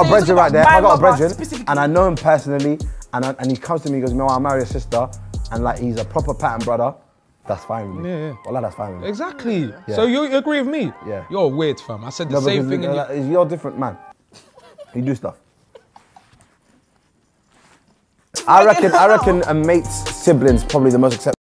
a brethren right there. I got a brethren and I know him personally, and I, and he comes to me and goes, "No, I'll marry your sister," and like he's a proper pattern brother. That's fine with me. Yeah, yeah. Wallah, that's fine with me. Exactly. So you, agree with me? Yeah. You're weird, fam. I said the No, same thing. Uh, you- And you... you're different man. You do stuff. I reckon. I reckon a mate's siblings probably the most acceptable.